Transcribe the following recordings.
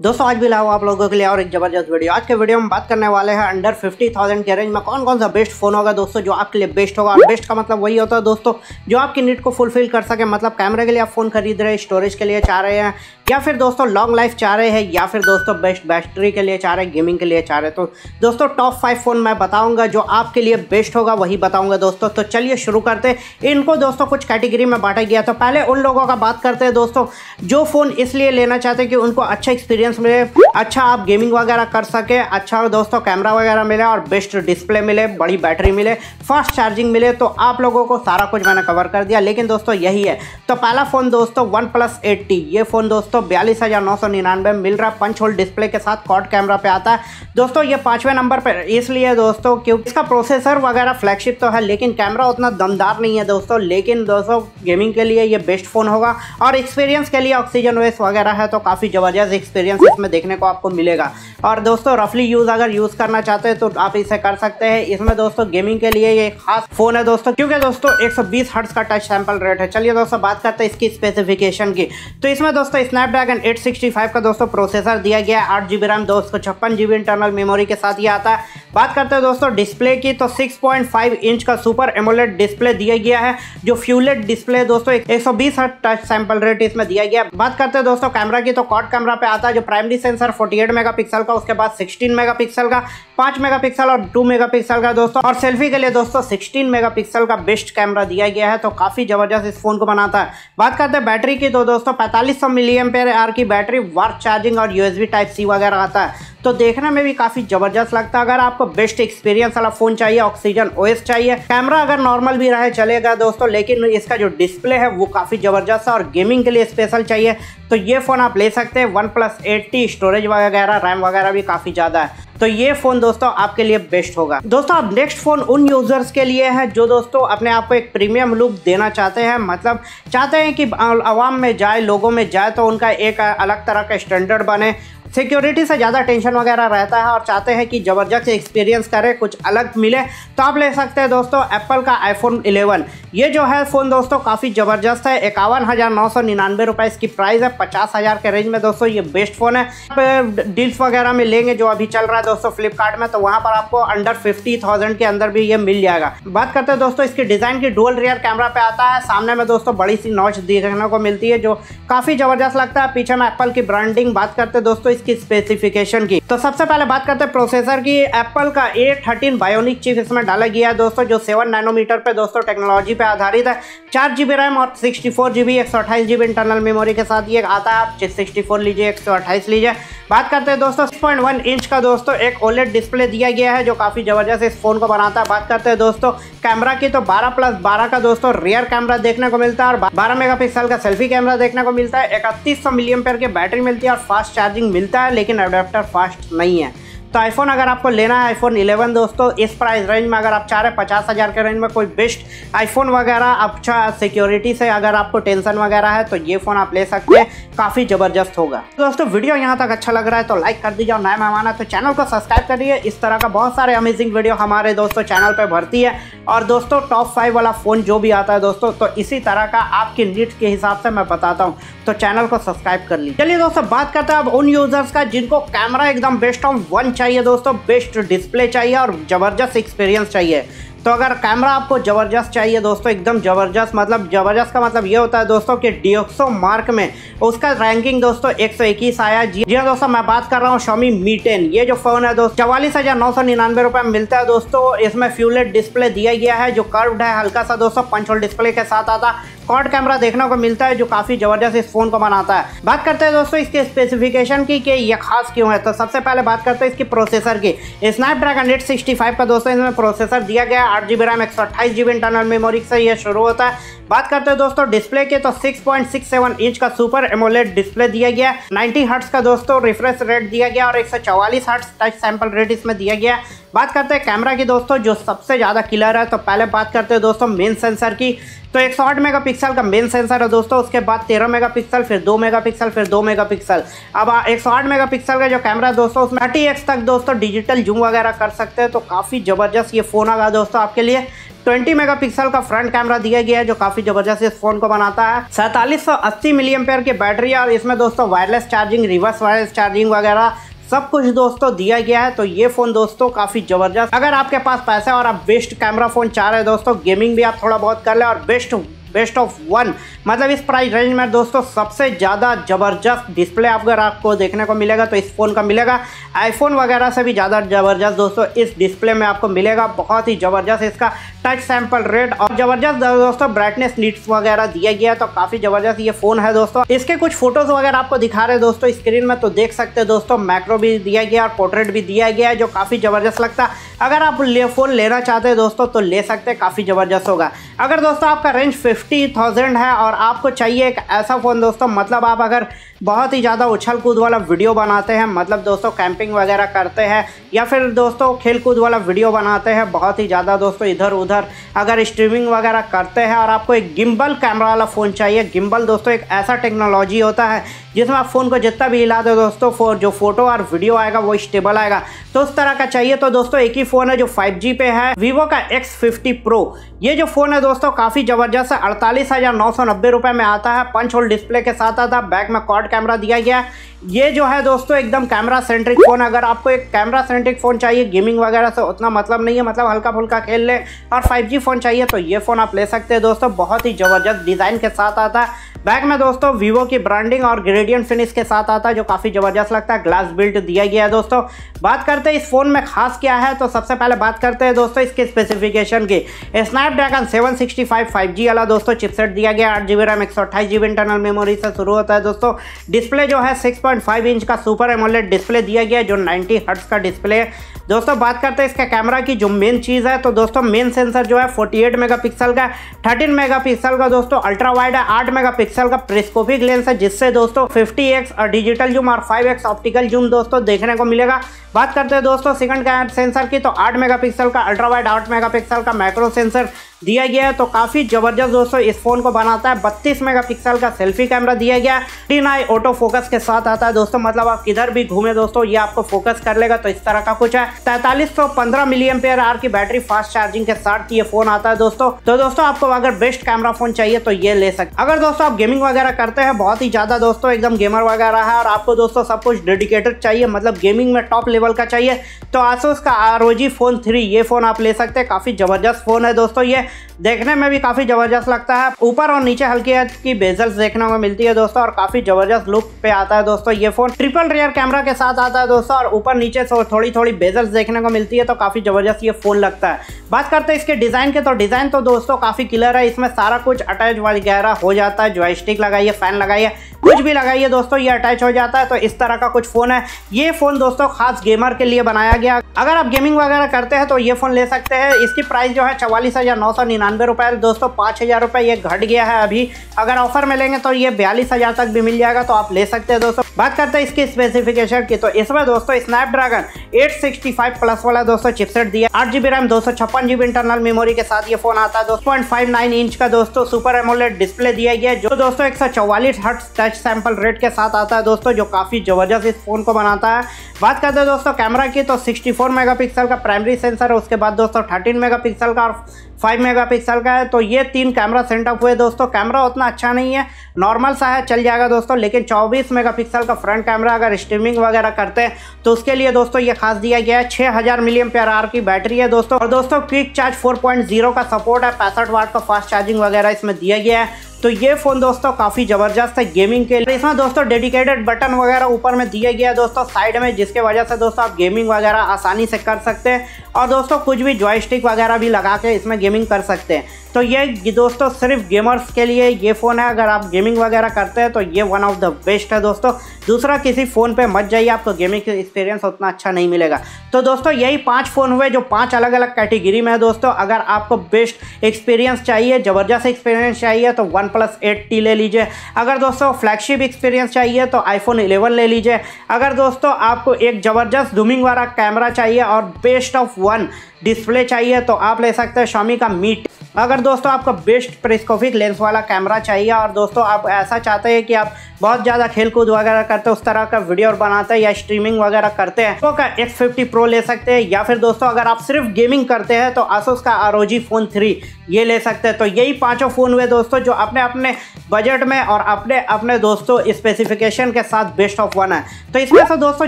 दोस्तों, आज भी लाओ आप लोगों के लिए और एक ज़बरदस्त वीडियो। आज के वीडियो में बात करने वाले हैं अंडर फिफ्टी थाउज़ेंड के रेंज में कौन कौन सा बेस्ट फ़ोन होगा दोस्तों, जो आपके लिए बेस्ट होगा। और बेस्ट का मतलब वही होता है दोस्तों, जो आपकी नीड को फुलफिल कर सके। मतलब कैमरे के लिए आप फ़ोन खरीद रहे स्टोरेज के लिए चाह रहे हैं या फिर दोस्तों लॉन्ग लाइफ चाह रहे हैं, या फिर दोस्तों बेस्ट बैटरी के लिए चाह रहे हैं गेमिंग के लिए चाह रहे तो दोस्तों टॉप फाइव फ़ोन मैं बताऊँगा, जो आपके लिए बेस्ट होगा, वही बताऊँगा दोस्तों। तो चलिए शुरू करते हैं। इनको दोस्तों कुछ कैटेगरी में बांटा गया तो पहले उन लोगों का बात करते हैं दोस्तों, जो फ़ोन इसलिए लेना चाहते हैं कि उनको अच्छा एक्सपीरियंस मिले अच्छा आप गेमिंग वगैरह कर सके अच्छा दोस्तों कैमरा वगैरह मिले और बेस्ट डिस्प्ले मिले, बड़ी बैटरी मिले फास्ट चार्जिंग मिले तो आप लोगों को सारा कुछ मैंने कवर कर दिया। लेकिन दोस्तों यही है। तो पहला फ़ोन दोस्तों वन प्लस ये फ़ोन दोस्तों दोस्तों बयालीस सौ मिल रहा पंच होल डिस्प्ले के साथ कॉड कैमरा पे आता है। दोस्तों, ये पाँचवें नंबर पर इसलिए दोस्तों, क्योंकि इसका प्रोसेसर वगैरह फ्लैगशिप तो है, लेकिन कैमरा उतना दमदार नहीं है दोस्तों। लेकिन दोस्तों गेमिंग के लिए ये बेस्ट फ़ोन होगा। और एक्सपीरियंस के लिए ऑक्सीजन वेस वगैरह है तो काफ़ी ज़बरदस्त एक्सपीरियंस इसमें देखने को आपको मिलेगा। और दोस्तों रफली यूज़ अगर यूज़ करना चाहते हैं तो आप इसे कर सकते हैं। इसमें दोस्तों गेमिंग के लिए ये खास फ़ोन है दोस्तों, क्योंकि दोस्तों 120 हर्ट्ज का टच सैंपल रेट है। चलिए दोस्तों, बात करते हैं इसकी स्पेसिफिकेशन की। तो इसमें दोस्तों स्नैपड्रैगन 865 का दोस्तों प्रोसेसर दिया गया है, आठ जी बी रैम दो सौ छप्पन जी बी इंटरनल मेमोरी के साथ ये आता है। बात करते हैं दोस्तों डिस्प्ले की तो 6.5 इंच का सुपर एमोलेट डिस्प्ले दिया गया है, जो फ्यूलेट डिस्प्ले दोस्तों 120 हर्ट टच सैंपल रेट इसमें दिया गया है। बात करते हैं दोस्तों कैमरा की तो कॉट कैमरा पे आता है, जो प्राइमरी सेंसर 48 मेगापिक्सल का, उसके बाद 16 मेगापिक्सल का 5 मेगापिक्सल और 2 मेगापिक्सल का दोस्तों। और सेल्फी के लिए दोस्तों 16 मेगापिक्सल का बेस्ट कैमरा दिया गया है तो काफ़ी ज़बरदस्त इस फ़ोन को बनाता है। बात करते हैं बैटरी की तो दोस्तों, पैंतालीस सौ मिलियम आर की बैटरी वार्क चार्जिंग और यूएसबी टाइप सी वगैरह आता है। तो देखने में भी काफ़ी ज़बरदस्त लगता है। अगर आपको बेस्ट एक्सपीरियंस वाला फ़ोन चाहिए ऑक्सीजन ओएस चाहिए कैमरा अगर नॉर्मल भी रहे, चलेगा दोस्तों, लेकिन इसका जो डिस्प्ले है, वो काफ़ी ज़बरदस्त है और गेमिंग के लिए स्पेशल चाहिए। तो ये फ़ोन आप ले सकते हैं one plus eight T storage वगैरह रैम वगैरह भी काफ़ी ज़्यादा है। तो ये फ़ोन दोस्तों आपके लिए बेस्ट होगा। दोस्तों अब नेक्स्ट फ़ोन उन यूज़र्स के लिए है जो दोस्तों अपने आप को एक प्रीमियम लुक देना चाहते हैं मतलब चाहते हैं कि आवाम में जाए, लोगों में जाए तो उनका एक अलग तरह का स्टैंडर्ड बने। सिक्योरिटी से ज़्यादा टेंशन वगैरह रहता है और चाहते हैं कि ज़बरदस्त एक्सपीरियंस करें, कुछ अलग मिले तो आप ले सकते हैं दोस्तों एप्पल का आईफोन 11 ये जो है फ़ोन दोस्तों काफ़ी ज़बरदस्त है, इक्यावन हज़ार नौ सौ निन्यानवे रुपये इसकी प्राइस है पचास हज़ार के रेंज में दोस्तों, ये बेस्ट फ़ोन है। आप डील्स वगैरह में लेंगे जो अभी चल रहा है दोस्तों फ्लिपकार्ट में तो वहाँ पर आपको अंडर फिफ्टी थाउज़ेंड के अंदर भी ये मिल जाएगा। बात करते हैं दोस्तों, इसकी डिज़ाइन की डुअल रियर कैमरा पे आता है। सामने में दोस्तों, बड़ी सी नॉच देखने को मिलती है, जो काफ़ी ज़बरदस्त लगता है। पीछे में एप्पल की ब्रांडिंग बात करते हैं दोस्तों, इसकी स्पेसिफिकेशन की। तो सबसे पहले बात करते हैं प्रोसेसर की। एप्पल का ए थर्टीन बायोनिक चिप इसमें डाला गया है दोस्तों, जो सेवन नैनोमीटर पे दोस्तों टेक्नोलॉजी पे आधारित है। चार जीबी रैम और सिक्सटी फोर जीबी एक सौ अट्ठाईस जीबी इंटरनल मेमोरी के साथ ये आता है। आप सिक्सटी फोर लीजिए, एक सौ अट्ठाईस लीजिए। बात करते हैं दोस्तों सिक्स पॉइंट वन इंच का दोस्तों, एक ओलेट डिस्प्ले दिया गया है, जो काफ़ी ज़बरदस्त इस फ़ोन को बनाता है। बात करते हैं दोस्तों कैमरा की तो 12 प्लस 12 का दोस्तों रियर कैमरा देखने को मिलता है, और 12 मेगापिक्सल का सेल्फी कैमरा देखने को मिलता है। इकतीस सौ मिलियम की बैटरी मिलती है, और फास्ट चार्जिंग मिलता है, लेकिन अडेप्टर फास्ट नहीं है। तो आईफोन अगर आपको लेना है आईफोन 11 दोस्तों, इस प्राइस रेंज में अगर आप चाह रहे पचास हज़ार के रेंज में कोई बेस्ट आईफोन वगैरह अच्छा सिक्योरिटी से अगर आपको टेंशन वगैरह है तो ये फ़ोन आप ले सकते हैं। काफ़ी ज़बरदस्त होगा। तो दोस्तों वीडियो यहाँ तक अच्छा लग रहा है तो लाइक कर दीजिए और नया मेहमान है तो चैनल को सब्सक्राइब करिए इस तरह का बहुत सारे अमेजिंग वीडियो हमारे दोस्तों चैनल पर भरती है। और दोस्तों टॉप फाइव वाला फ़ोन जो भी आता है दोस्तों तो इसी तरह का आपकी नीट के हिसाब से मैं बताता हूँ। तो चैनल को सब्सक्राइब कर लीजिए। चलिए दोस्तों, बात करते हैं अब उन यूज़र्स का, जिनको कैमरा एकदम बेस्ट ऑफ़ वन चाहिए दोस्तों, बेस्ट डिस्प्ले चाहिए और ज़बरदस्त एक्सपीरियंस चाहिए। तो अगर कैमरा आपको ज़बरदस्त चाहिए दोस्तों, एकदम ज़बरदस्त मतलब ज़बरदस्त का मतलब ये होता है दोस्तों कि डिओक्सो मार्क में उसका रैंकिंग दोस्तों एक सौ इक्कीस आया। जी हाँ दोस्तों, मैं बात कर रहा हूँ शॉमी मी टेन ये जो फ़ोन है दोस्तों, चवालीस हज़ार नौ सौ निन्यानवे रुपये में मिलता है दोस्तों। इसमें फ्यूलेट डिस्प्ले दिया गया है, जो कर्व्ड है, हल्का सा दोस्तों पंच होल डिस्प्ले के साथ आता। क्वाड कैमरा देखने को मिलता है जो काफ़ी ज़बरदस्त इस फ़ोन को बनाता है। बात करते हैं दोस्तों इसके स्पेसिफिकेशन की कि ये खास क्यों है। तो सबसे पहले बात करते हैं इसकी प्रोसेसर की। स्नैपड्रैगन एट सिक्सटी फाइव का दोस्तों इसमें प्रोसेसर दिया गया आठ जी बी रैम एक सौ अट्ठाईस जी बी इंटरनल मेमोरी से यह शुरू होता है। बात करते हैं दोस्तों डिस्प्ले के। तो 6.67 इंच का सुपर एमोलेड डिस्प्ले दिया गया 90 हर्ट्स का दोस्तों रिफ्रेश रेट दिया गया और 144 हर्ट्स टच सैंपल रेट इसमें दिया गया बात करते हैं कैमरा की दोस्तों जो सबसे ज़्यादा क्लियर है। तो पहले बात करते हैं दोस्तों मेन सेंसर की। तो एक सौ मेगापिक्सल का मेन सेंसर है दोस्तों, उसके बाद तेरह मेगापिक्सल, फिर दो मेगापिक्सल, फिर दो मेगापिक्सल। अब एक सौ मेगापिक्सल का जो कैमरा है दोस्तों, उसमें थर्टी तक दोस्तों डिजिटल जूम वगैरह कर सकते हैं तो काफ़ी ज़बरदस्त ये फ़ोन आगा दोस्तों आपके लिए। ट्वेंटी मेगापिक्सल का फ्रंट कैमरा दिया गया है, जो काफ़ी ज़बरदस्त इस फ़ोन को बनाता है। सैतालीस सौ अस्सी मिलियम की बैटरी है, और इसमें दोस्तों wireless charging reverse wireless charging वगैरह सब कुछ दोस्तों दिया गया है तो ये फ़ोन दोस्तों काफ़ी ज़बरदस्त। अगर आपके पास पैसा है और आप बेस्ट कैमरा फ़ोन चाह रहे हैं दोस्तों गेमिंग भी आप थोड़ा बहुत कर ले और बेस्ट बेस्ट ऑफ़ वन मतलब इस प्राइस रेंज में दोस्तों सबसे ज़्यादा ज़बरदस्त डिस्प्ले अगर आपको देखने को मिलेगा तो इस फ़ोन का मिलेगा। आईफोन वगैरह से भी ज़्यादा ज़बरदस्त दोस्तों इस डिस्प्ले में आपको मिलेगा, बहुत ही ज़बरदस्त इसका टच सैंपल रेट और ज़बरदस्त दोस्तों ब्राइटनेस नीट्स वगैरह दिया गया तो काफ़ी ज़बरदस्त ये फ़ोन है दोस्तों। इसके कुछ फ़ोटोज़ वगैरह आपको दिखा रहे हैं दोस्तों स्क्रीन में तो देख सकते हैं दोस्तों मैक्रो भी दिया गया और पोर्ट्रेट भी दिया गया है, जो काफ़ी ज़बरदस्त लगता है। अगर आप ले फ़ोन लेना चाहते हैं दोस्तों तो ले सकते हैं, काफ़ी ज़बरदस्त होगा। अगर दोस्तों आपका रेंज फिफ्टी थाउज़ेंड है और आपको चाहिए एक ऐसा फ़ोन दोस्तों मतलब आप अगर बहुत ही ज़्यादा उछल कूद वाला वीडियो बनाते हैं मतलब दोस्तों कैंपिंग वगैरह करते हैं, या फिर दोस्तों खेल कूद वाला वीडियो बनाते हैं, बहुत ही ज़्यादा दोस्तों इधर उधर अगर स्ट्रीमिंग वगैरह करते हैं और आपको एक गिम्बल कैमरा वाला फ़ोन चाहिए गिम्बल दोस्तों एक ऐसा टेक्नोलॉजी होता है, जिसमें आप फ़ोन को जितना भी हिला दो दोस्तों फो जो फ़ोटो और वीडियो आएगा वो स्टेबल आएगा। तो उस तरह का चाहिए तो दोस्तों एक ही फ़ोन है जो 5G पे है वीवो का X50 Pro ये जो फ़ोन है दोस्तों काफ़ी ज़बरदस्त है, अड़तालीस हज़ार में आता है पंच होल डिस्प्ले के साथ आता है बैक में कॉड कैमरा दिया गया ये जो है दोस्तों एकदम कैमरा सेंट्रिक फ़ोन अगर आपको एक कैमरा सेंट्रिक फ़ोन चाहिए गेमिंग वगैरह से, उतना मतलब नहीं है मतलब हल्का फुल्का खेल ले और 5G फ़ोन चाहिए तो ये फ़ोन आप ले सकते हैं दोस्तों। बहुत ही ज़बरदस्त डिज़ाइन के साथ आता है। बैक में दोस्तों वीवो की ब्रांडिंग और ग्रेडियंट फिनिश के साथ आता है, जो काफ़ी ज़बरदस्त लगता है। ग्लास बिल्ट दिया गया है दोस्तों। बात करते हैं इस फ़ोन में खास क्या है तो सबसे पहले बात करते हैं दोस्तों इसके स्पेसिफिकेशन की। स्नैपड्रैगन 765 5G वाला दोस्तों चिपसेट दिया गया, आठ जी बी रैम एक सौ अट्ठाईस जी बी इंटरनल मेमोरी से शुरू होता है दोस्तों। डिस्प्ले जो है 6.5 इंच का सुपर एमोलेड डिस्प्ले दिया गया, जो 90 हर्ट्स का डिस्प्ले है। दोस्तों, बात करते हैं इसका कैमरा की, जो मेन चीज़ है तो दोस्तों मेन सेंसर जो है 48 मेगापिक्सल का 13 मेगापिक्सल का दोस्तों अल्ट्रा वाइड है 8 मेगापिक्सल का प्रिस्कोपिक लेंस है, जिससे दोस्तों 50x और डिजिटल जूम, और 5x ऑप्टिकल जूम दोस्तों देखने को मिलेगा। बात करते हैं दोस्तों सेकंड सेंसर की तो 8 मेगापिक्सल का अल्ट्रा वाइड 8 मेगापिक्सल का माइक्रो सेंसर दिया गया है तो काफ़ी ज़बरदस्त दोस्तों इस फ़ोन को बनाता है। बत्तीस मेगापिक्सल का सेल्फी कैमरा दिया गया है। टीन आई ऑटो फोकस के साथ आता है दोस्तों मतलब आप किधर भी घूमे दोस्तों, ये आपको फोकस कर लेगा तो इस तरह का कुछ है। तैतालीस सौ पंद्रह पेयर आर की बैटरी फास्ट चार्जिंग के साथ ये फ़ोन आता है दोस्तों। तो दोस्तों आपको अगर बेस्ट कैमरा फ़ोन चाहिए तो ये ले सकते अगर दोस्तों आप गेमिंग वगैरह करते हैं, बहुत ही ज़्यादा दोस्तों, एकदम गेमर वगैरह है। और आपको दोस्तों सब कुछ डेडिकेटेड चाहिए मतलब गेमिंग में टॉप लेवल का चाहिए। तो आसोस का आर फ़ोन थ्री ये फ़ोन आप ले सकते हैं। काफ़ी ज़बरदस्त फ़ोन है दोस्तों ये। देखने में भी काफ़ी ज़बरदस्त लगता है। ऊपर और नीचे हल्की हद की बेजल्स देखने को मिलती है दोस्तों, और काफ़ी ज़बरदस्त लुक पे आता है दोस्तों ये फ़ोन ट्रिपल रेयर कैमरा के साथ आता है दोस्तों, और ऊपर नीचे थोड़ी थोड़ी बेजल्स देखने को मिलती है तो काफ़ी ज़बरदस्त ये फ़ोन लगता है। बात करते हैं इसके डिज़ाइन के तो डिज़ाइन तो दोस्तों काफ़ी क्लियर है। इसमें सारा कुछ अटैच वगैरह हो जाता है जॉयस्टिक लगाइए फ़ैन लगाइए। कुछ भी लगाइए दोस्तों, ये अटैच हो जाता है तो इस तरह का कुछ फ़ोन है। ये फ़ोन दोस्तों खास गेमर के लिए बनाया गया। अगर आप गेमिंग वगैरह करते हैं तो ये फ़ोन ले सकते हैं। इसकी प्राइस जो है चवालीस हज़ार नौ सौ निन्यानवे रुपये दोस्तों, पाँच हज़ार रुपये ये घट गया है अभी। अगर ऑफ़र में लेंगे तो ये बयालीस हज़ार तक भी मिल जाएगा तो आप ले सकते हैं दोस्तों। बात करते हैं इसकी स्पेसिफिकेशन की तो इसमें दोस्तों स्नैपड्रैगन 865 प्लस वाला दोस्तों चिपसेट दिया। आठ जीबी रैम दो सौ छप्पन जीबी इंटरनल मेमोरी के साथ ये फ़ोन आता है। दो पॉइंट फाइव नाइन इंच का दोस्तों सुपर एमोलेट डिस्प्ले दिया गया जो दोस्तों एक सौ चौवालीस हर्ट सैंपल रेट के साथ आता है दोस्तों, जो काफ़ी ज़बरदस्त इस फ़ोन को बनाता है। बात करते हैं दोस्तों कैमरा की तो 64 मेगापिक्सल का प्राइमरी सेंसर है, उसके बाद दोस्तों 13 मेगापिक्सल का और 5 मेगापिक्सल का है तो ये तीन कैमरा सेटअप हुए दोस्तों। कैमरा उतना अच्छा नहीं है, नॉर्मल सा है, चल जाएगा दोस्तों, लेकिन 24 मेगापिक्सल का फ्रंट कैमरा अगर स्ट्रीमिंग वगैरह करते हैं तो उसके लिए दोस्तों ये खास दिया गया है छः हज़ार मिलियम आर की बैटरी है दोस्तों। और दोस्तों क्विक चार्ज फोर का सपोर्ट है, पैंसठ वाट का फास्ट चार्जिंग वगैरह इसमें दिया गया है। तो ये फ़ोन दोस्तों काफ़ी ज़बरदस्त है गेमिंग के लिए। इसमें दोस्तों डेडिकेटेड बटन वगैरह ऊपर में दिया गया है दोस्तों साइड में, जिसके वजह से दोस्तों आप गेमिंग वगैरह आसानी से कर सकते हैं। और दोस्तों, कुछ भी जॉयस्टिक वगैरह भी लगा के इसमें गेमिंग कर सकते हैं। तो ये दोस्तों, सिर्फ़ गेमर्स के लिए ये फ़ोन है। अगर आप गेमिंग वगैरह करते हैं तो ये वन ऑफ़ द बेस्ट है दोस्तों। दूसरा किसी फ़ोन पे मत जाइए, आपको गेमिंग एक्सपीरियंस उतना अच्छा नहीं मिलेगा। तो दोस्तों, यही पाँच फ़ोन हुए, जो पाँच अलग अलग कैटेगरी में है दोस्तों। अगर आपको बेस्ट एक्सपीरियंस चाहिए, ज़बरदस्त एक्सपीरियंस चाहिए तो वन प्लस एट टी ले लीजिए। अगर दोस्तों फ्लैगशिप एक्सपीरियंस चाहिए तो आईफोन इलेवन ले लीजिए। अगर दोस्तों, आपको एक ज़बरदस्त जूमिंग वाला कैमरा चाहिए और बेस्ट ऑफ़ वन डिस्प्ले चाहिए तो आप ले सकते हैं शामी का मीट अगर दोस्तों आपका बेस्ट प्रेस्कोफिक लेंस वाला कैमरा चाहिए और दोस्तों आप ऐसा चाहते हैं कि आप बहुत ज़्यादा खेल कूद वगैरह करते हैं, उस तरह का वीडियो बनाते हैं या स्ट्रीमिंग वगैरह करते हैं तो का एक्स फिफ्टी प्रो ले सकते हैं? या फिर दोस्तों अगर आप सिर्फ़ गेमिंग करते हैं तो आसोस का आर फ़ोन थ्री ये ले सकते हैं। तो यही पाँचों फ़ोन हुए दोस्तों, जो अपने अपने बजट में और अपने अपने दोस्तों स्पेसिफिकेशन के साथ बेस्ट ऑफ़ वन है। तो इसमें से दोस्तों,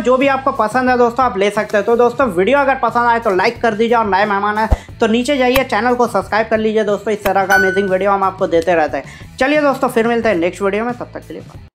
जो भी आपको पसंद है दोस्तों, आप ले सकते हैं। तो दोस्तों वीडियो अगर पसंद आए तो लाइक कर दीजिए और नए मेहमान है तो नीचे जाइए चैनल को सब्सक्राइब कर लीजिए दोस्तों। इस तरह का अमेजिंग वीडियो हम आपको देते रहते हैं। चलिए दोस्तों, फिर मिलते हैं नेक्स्ट वीडियो में, तब तक के लिए